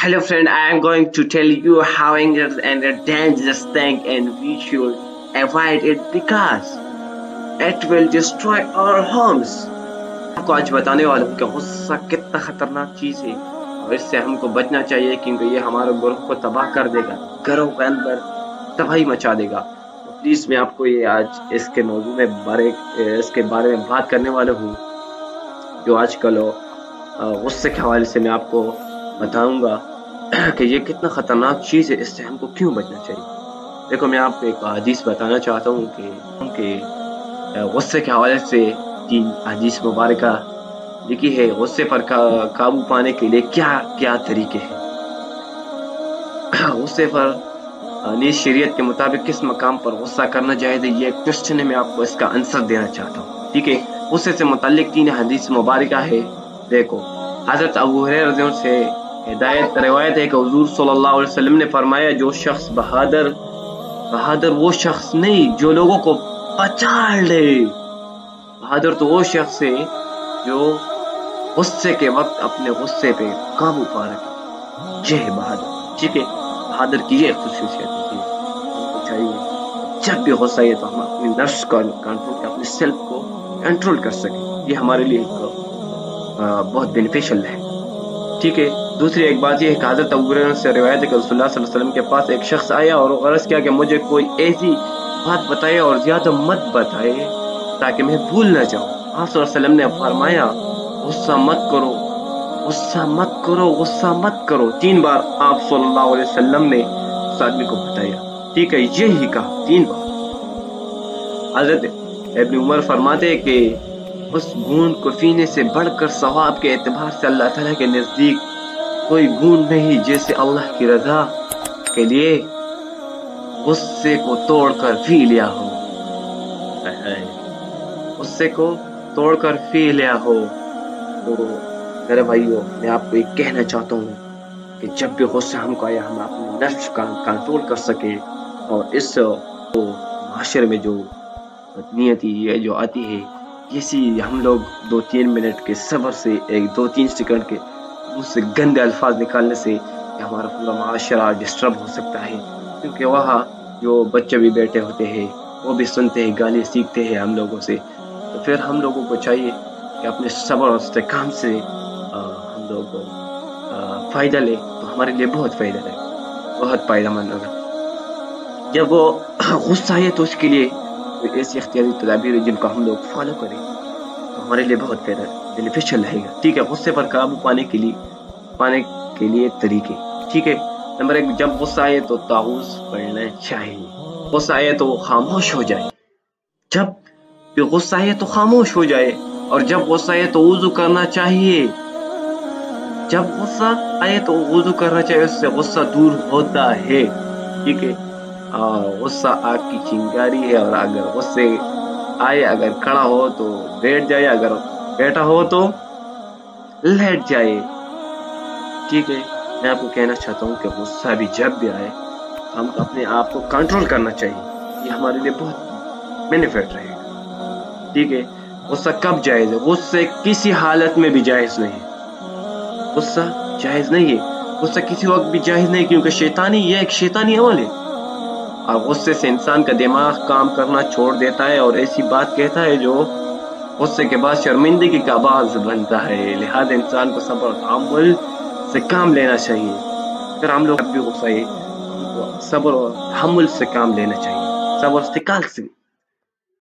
Hello friend, I am going to tell you how anger and a dangerous thing and we should avoid it because it will destroy our homes. आपको आज बताने वाला हूँ कि गुस्सा कितना खतरनाक चीज़ है। और इससे हमको बचना चाहिए क्योंकि ये हमारे ग्रुप को तबाह कर देगा। घरों के अंदर तबाही मचा देगा। तो प्लीज़ मैं आपको ये आज इसके मौजू में बारे इसके बारे में बात करने वाला हूँ। जो आजकल गुस्से के हवाले से मैं आपको बताऊँगा। कि ये कितना ख़तरनाक चीज़ है इससे हमको क्यों बचना चाहिए? देखो मैं आपको एक हदीस बताना चाहता हूँ कि कि गुस्से के हवाले से तीन हदीस मुबारक लिखी है गुस्से पर का, काबू पाने के लिए क्या क्या तरीके हैं? गुस्से पर नीज शरीयत के मुताबिक किस मकाम पर गुस्सा करना है ये क्वेश्चन मैं आपको इसका आंसर देना चाहता हूँ। ठीक है गुस्से से मुतलिक तीन हदीस मुबारक है। देखो हज़रत अबू हुरैरा से हिदायत रिवायत है कि हजूर सल्लल्लाहु अलैहि वसल्लम ने फरमाया, जो शख्स बहादुर बहादुर वो शख्स नहीं, जो लोगों को पचाड़ ले। बहादुर तो वो शख्स है जो गुस्से के वक्त अपने गुस्से पे काबू पा रखे ये है बहादुर। ठीक है, बहादुर की ये खसूसियत होती है। चाहिए, जब भी गुस्सा है तो हम अपनी नफ्स को कंट्रोल अपने सेल्फ को कंट्रोल कर सकें। ये हमारे लिए एक बहुत बेनिफिशियल है। ठीक है दूसरी एक बात यह है कि हज़रत अबू से रिवायत है कि वसल्लम के पास एक शख्स आया और गरज किया कि मुझे कोई ऐसी बात बताए और ज़्यादा मत बताए ताकि मैं भूल ना जाऊँ। आप वसल्लम ने फरमाया, गुस्सा मत करो, गुस्सा मत करो, गुस्सा मत करो। तीन बार आप सल्लल्लाहु अलैहि वसल्लम ने उस आदमी को बताया। ठीक है यही कहा, तीन बार। हज़रत इब्न उमर फरमाते कि उस गुण को पीने से बढ़कर सवाब के एतबार से अल्लाह ताला के नज़दीक कोई गुण नहीं जैसे अल्लाह की रजा के लिए गुस्से को तोड़कर पी लिया हो। गुस्से को तोड़कर पी लिया हो। तो मेरे भाइयों, मैं आपको एक कहना चाहता हूँ कि जब भी गुस्सा हमको आया, हम अपने नफ्स का कंट्रोल कर सके और इस तो माशरे में जो नियति ये जो आती है इसी हम लोग दो तीन मिनट के सब्र से, एक दो तीन सेकंड के मुझसे गंदे अल्फाज निकालने से हमारा पूरा माशरा डिस्टर्ब हो सकता है। क्योंकि वहाँ जो बच्चे भी बैठे होते हैं वो भी सुनते हैं गाली सीखते हैं हम लोगों से। तो फिर हम लोगों को चाहिए कि अपने सबर और इस्तेकाम से आ, हम लोग फ़ायदा लें। तो हमारे लिए बहुत फ़ायदा है। बहुत फ़ायदेमंद होगा। जब वो गुस्सा है तो उसके लिए ऐसी अख्तियारी तदाबीर है जिनको हम लोग फॉलो करें। तो हमारे लिए बहुत फ़ायदा बेनिफिशियल रहेगा। ठीक है गुस्से पर काबू पाने के लिए पाने के लिए तरीके। ठीक है, नंबर एक, जब गुस्सा आए तो ताउस पढ़ना चाहिए। गुस्सा आए तो खामोश हो जाए। जब गुस्सा आए तो खामोश हो जाए। और जब गुस्सा आए तो वज़ू करना चाहिए। जब गुस्सा आए तो वज़ू करना चाहिए, उससे गुस्सा दूर होता है। ठीक है गुस्सा आग की चिंगारी है। और अगर गुस्से आए, अगर खड़ा हो तो बैठ जाए। अगर बैठा हो तो लेट जाए। ठीक है, मैं आपको कहना चाहता हूँ कि गुस्सा भी जब भी आए, हम अपने आप को कंट्रोल करना चाहिए। ये हमारे लिए बहुत बेनिफिट रहेगा। ठीक है, गुस्सा कब जायज़ है? गुस्से किसी हालत में भी जायज़ नहीं। गुस्सा जायज़ नहीं है। गुस्सा किसी वक्त भी जायज़ नहीं, क्योंकि शैतानी ये एक शैतानी अमल है। और गुस्से से इंसान का दिमाग काम करना छोड़ देता है और ऐसी बात कहता है जो गुस्से के बाद शर्मिंदगी का आवाज़ बनता है। लिहाजा इंसान को सब्र तमुल से काम लेना चाहिए। फिर हम लोग भी गुस्सा सब्र और हमल से काम लेना चाहिए। सब्र इस्तिकाल से।